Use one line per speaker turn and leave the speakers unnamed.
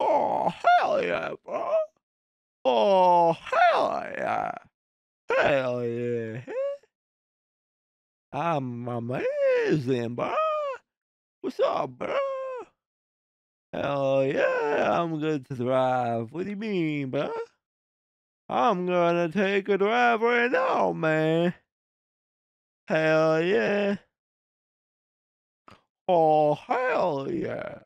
Oh, hell yeah, bro. Oh, hell yeah. Hell yeah. I'm amazing, bro. What's up, bro? Hell yeah, I'm good to drive. What do you mean, bro? I'm gonna take a drive right now, man. Hell yeah. Oh, hell yeah.